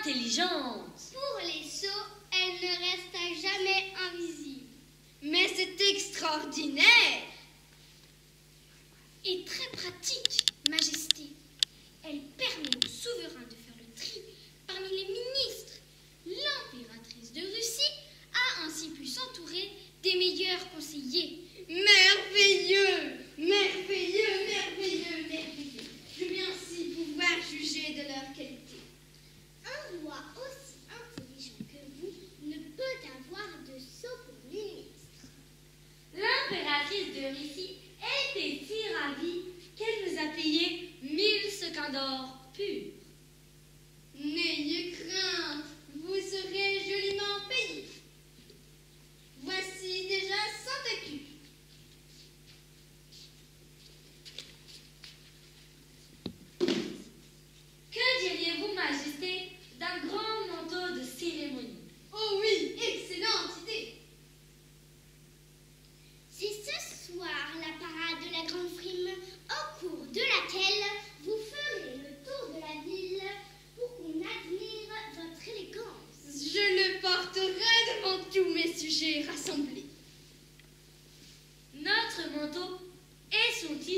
intelligente. Pour les sots, elle ne reste jamais invisible. Mais c'est extraordinaire et très pratique, Majesté. Elle permet au souverain de faire le tri parmi les ministres. L'impératrice de Russie a ainsi pu s'entourer des meilleurs conseillers. Merveilleux, merveilleux, merveilleux, merveilleux. Je viens ainsi pouvoir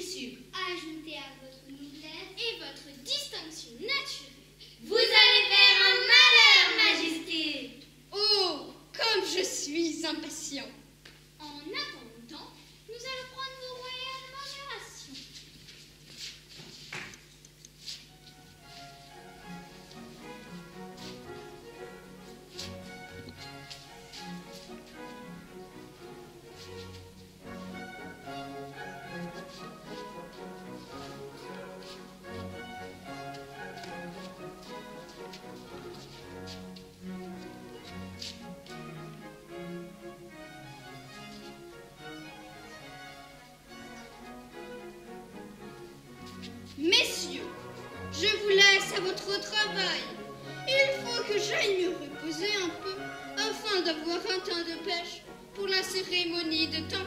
Ajoutez à votre nouvelle et votre distinction naturelle. à votre travail. Il faut que j'aille me reposer un peu afin d'avoir un temps de pêche pour la cérémonie de temps.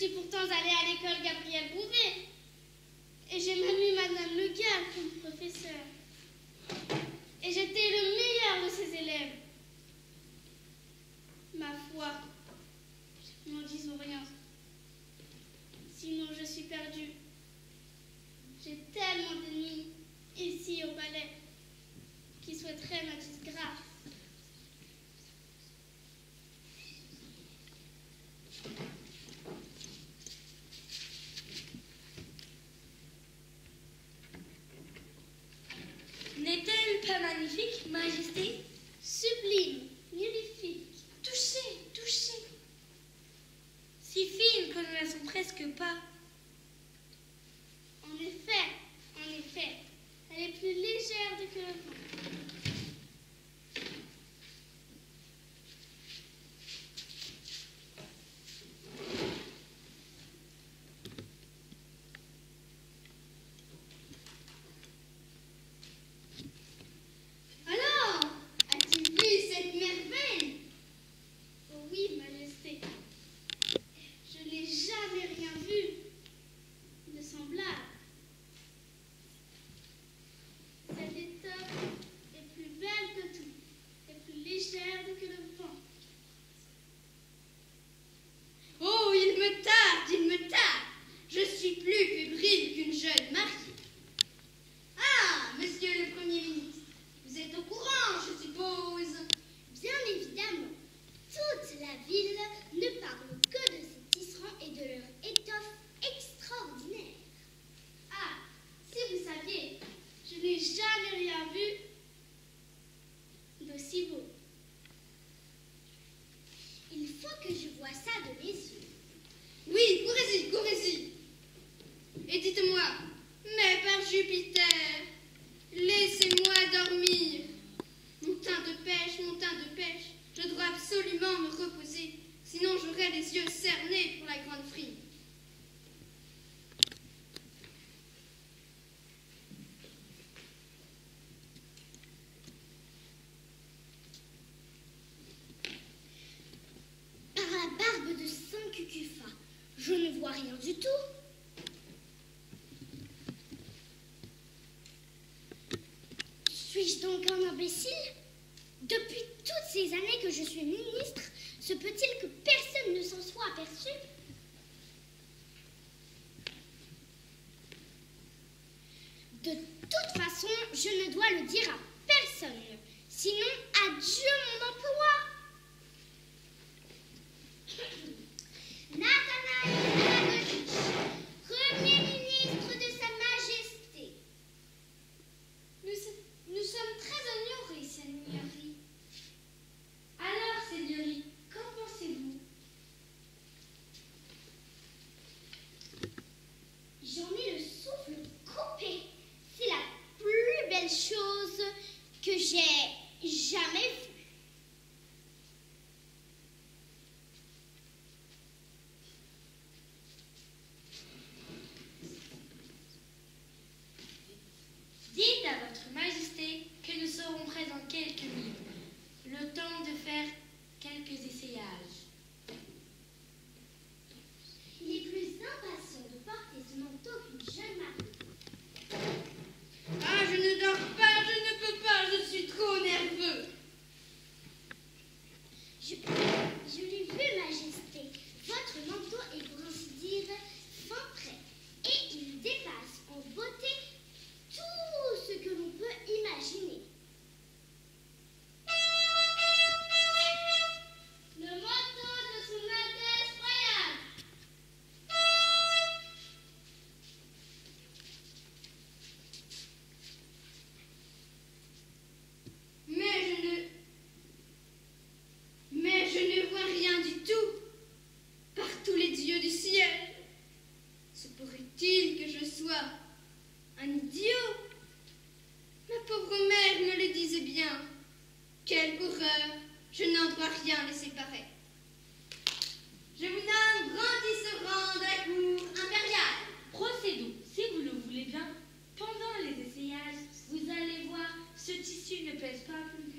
Je suis pourtant allée à l'école Gabriel Bouvet. Et j'ai même eu Madame Le comme professeur. Et j'étais le meilleur de ses élèves. magnifique majesté sublime. Et dites-moi, mais par Jupiter, laissez-moi dormir. Mon teint de pêche, mon teint de pêche, je dois absolument me reposer, sinon j'aurai les yeux cernés pour la grande frise. Par la barbe de Saint Cucufa, je ne vois rien du tout. Donc un imbécile Depuis toutes ces années que je suis ministre, se peut-il que personne ne s'en soit aperçu De toute façon, je ne dois le dire à personne, sinon adieu mon emploi. Thank you.